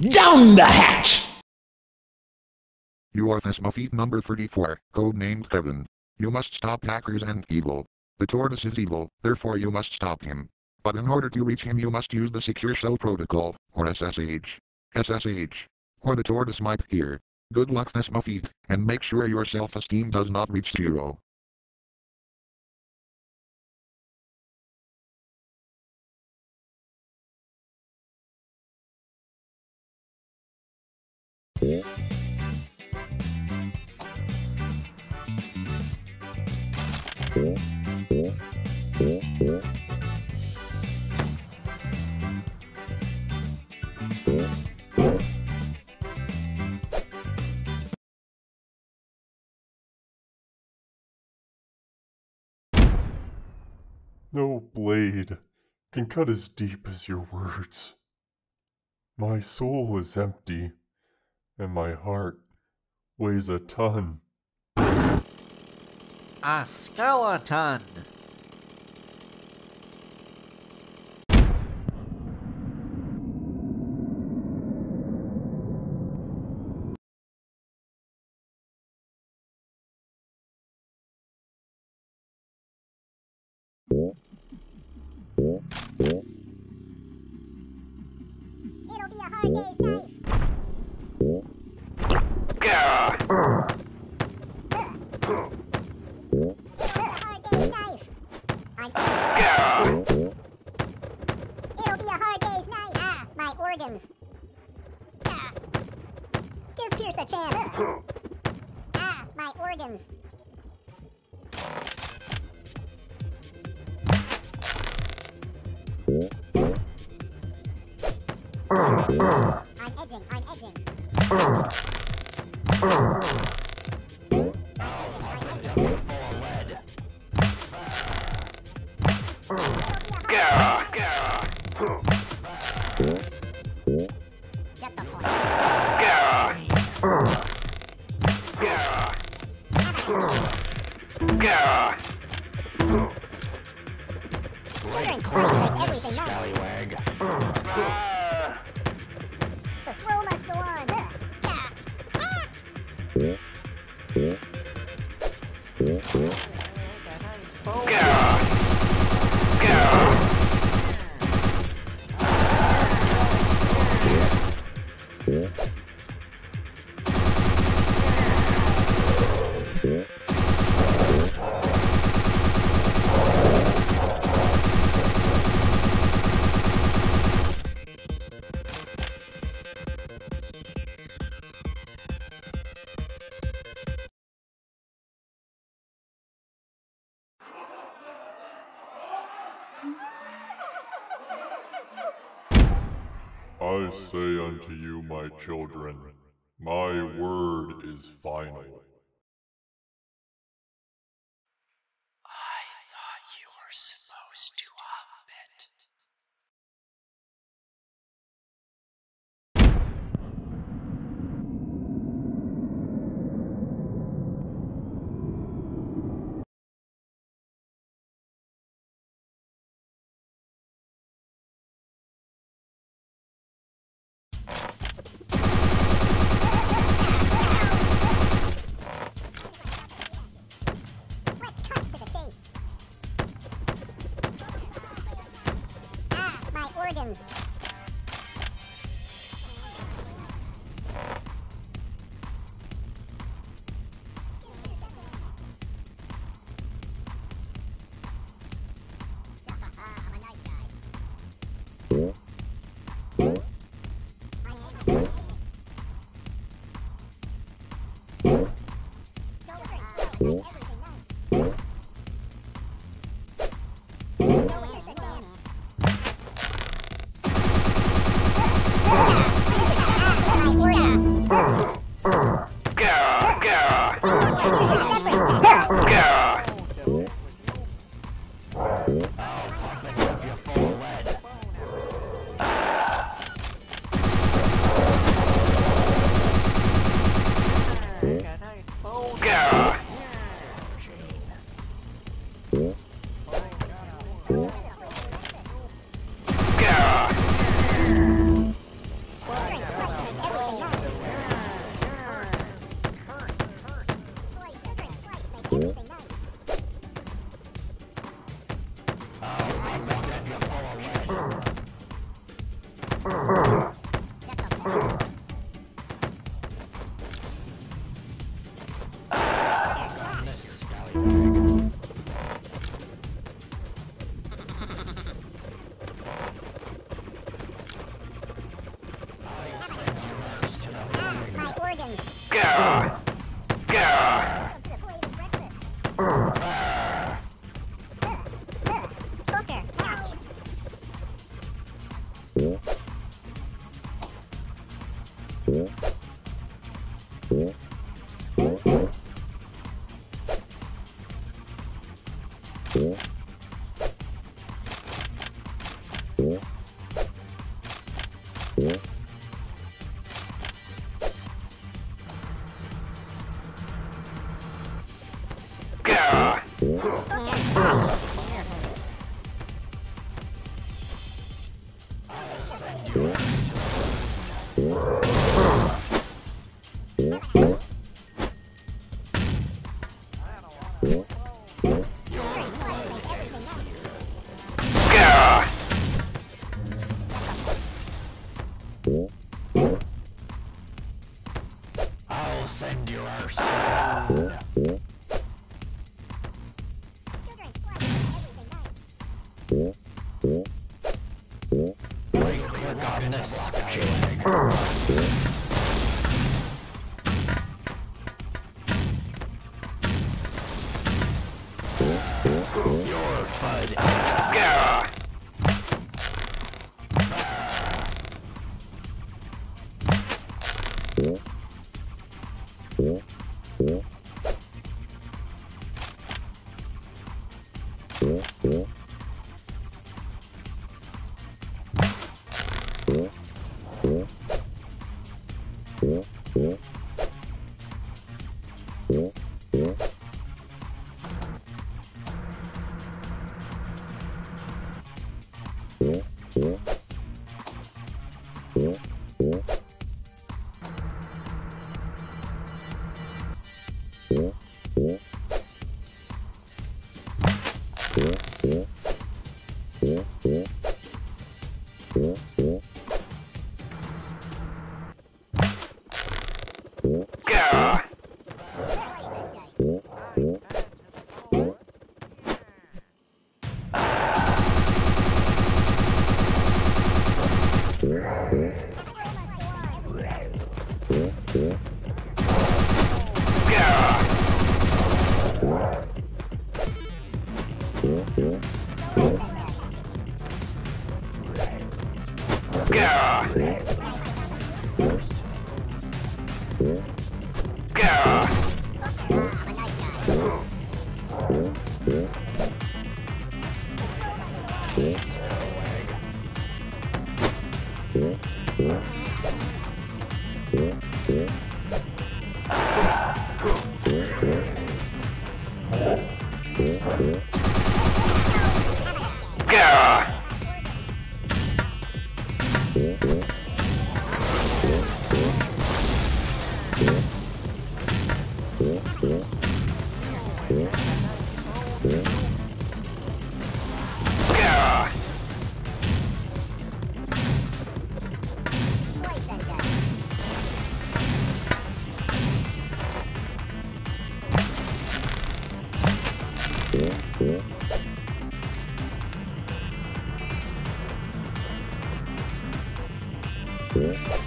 Down the hatch! You are Thesmothete number 34, codenamed Kevin. You must stop hackers and evil. The tortoise is evil, therefore you must stop him. But in order to reach him you must use the Secure Shell Protocol, or SSH. SSH. Or the tortoise might hear. Good luck Thesmothete, and make sure your self-esteem does not reach zero. No blade can cut as deep as your words. My soul is empty, and my heart weighs a ton. A skeleton! It'll I'm edging, I'm edging. Get I say unto you, my children, my word is final. Go, go! I'll send your arse to scallywag. Your fud. Yeah, yeah, yeah. too. Cool. Yeah. Go! Yeah.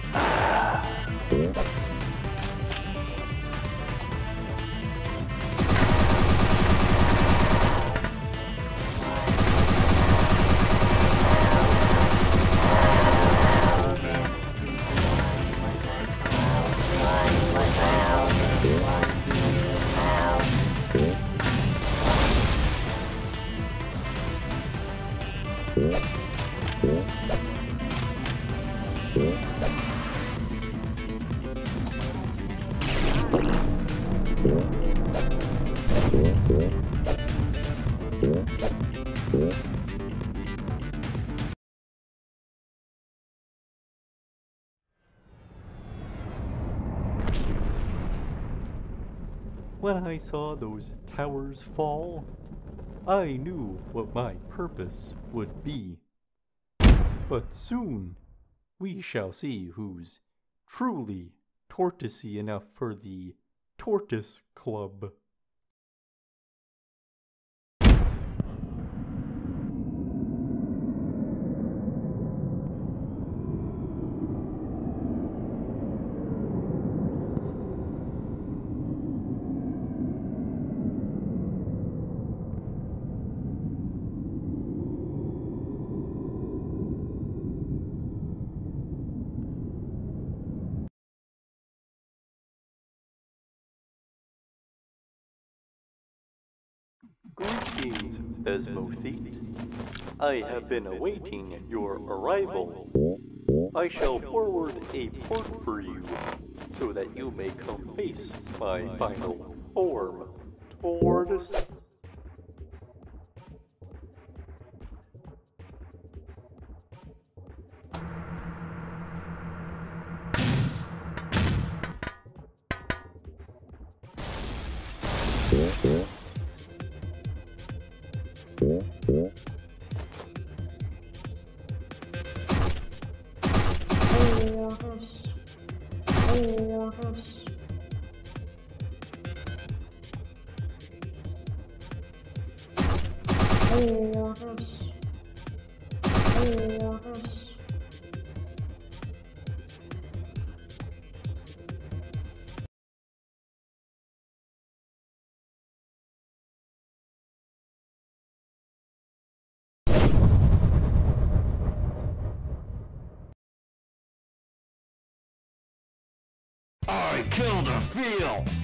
When I saw those towers fall, I knew what my purpose would be. But soon we shall see who's truly tortoisey enough for the Tortoise Club. Greetings, Thesmothete. I have been awaiting your arrival. I shall forward a port for you, so that you may come face my final form. Tortoise. Oh. I killed a seal!